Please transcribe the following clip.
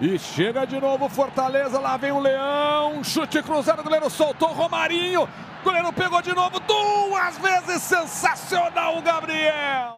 E chega de novo Fortaleza, lá vem o Leão, chute cruzado, o goleiro soltou, Romarinho, goleiro pegou de novo, duas vezes, sensacional o Gabriel!